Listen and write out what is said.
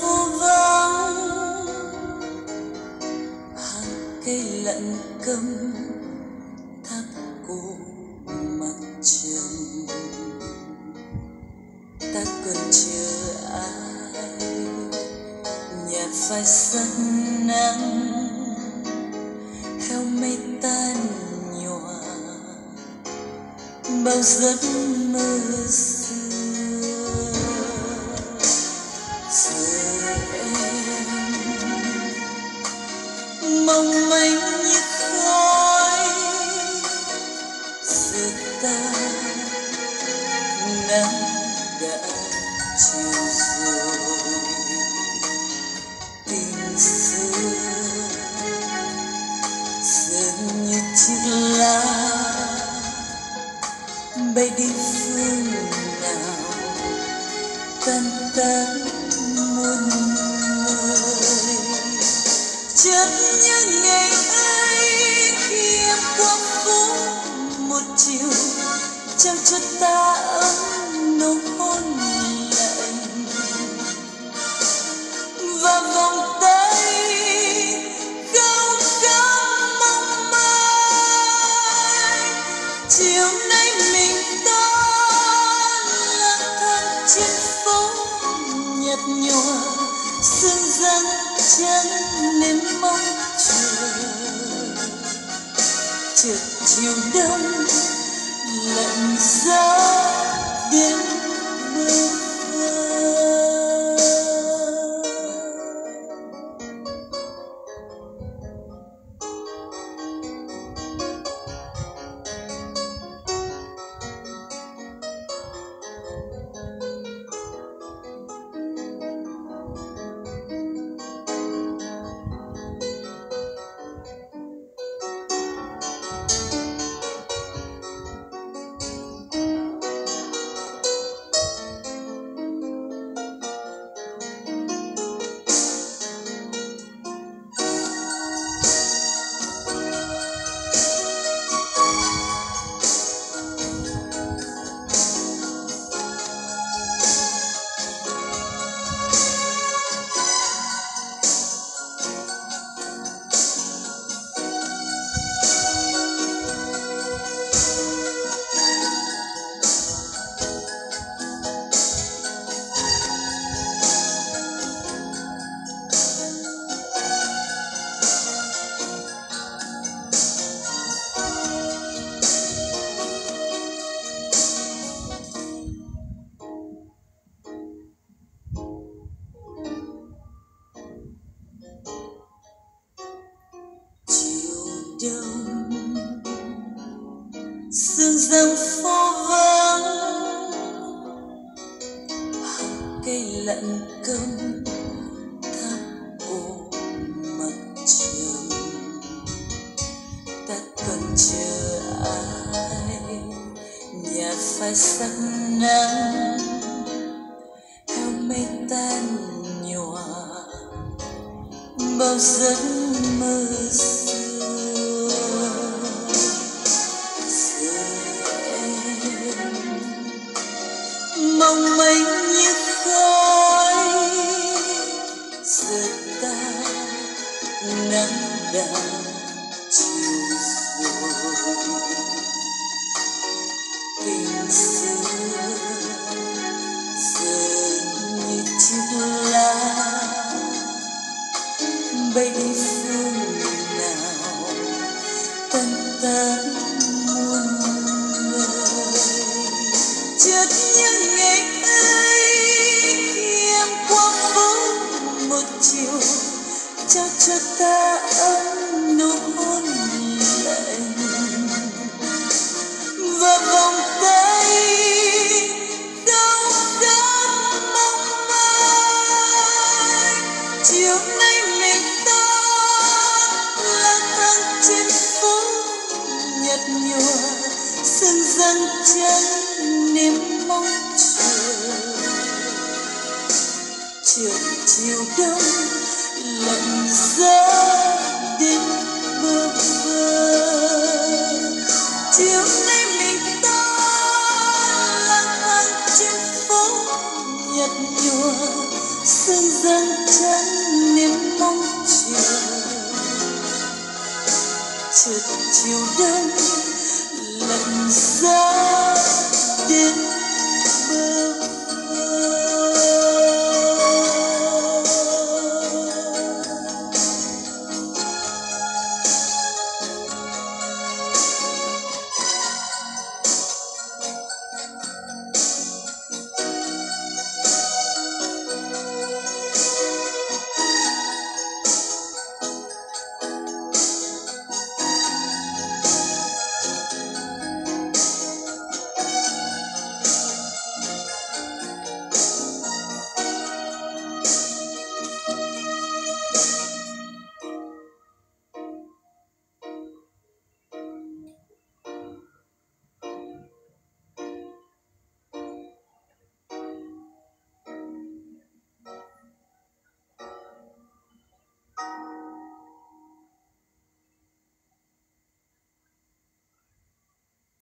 phố vắng hàng cây lạnh câm thắp cổ mặt trần ta còn chờ ai nhạt phai sắc nắng heo mây tan nhòa bao giấc mơ xưa nắng đã chiều rồi tình xưa dường như chiếc lá bay đi phương nào tan tan muôn nơi chợt như ngày ấy khi em qua phố một chiều trao cho ta chân nên mong chờ chợt chiều đông lạnh giá đông sương răng phố vắng hàng cây lận câm tháp cổ mặt trường ta còn chờ ai? Nhạt phai sắc nắng. Theo mây tan nhòa. Bao giấc mơ đã chiều rồi tình xưa giờ như chiếc lá bay phương nào tan tác muôn nơi chợt những ngày ấy khi em qua phố một chiều trao cho ta ấm nụ hôn lạnh và vòng tay đau đớn mong manh chiều nay mình ta lang thang trên phố nhạt nhòa, sương răng chân niềm mong chờ. Chiều chiều đông lạnh giá đến bơ vơ chiều nay mình ta lang thang trên phố nhặt nhùa sương gian chán niềm mong chờ chợt chiều đông lạnh giá đêm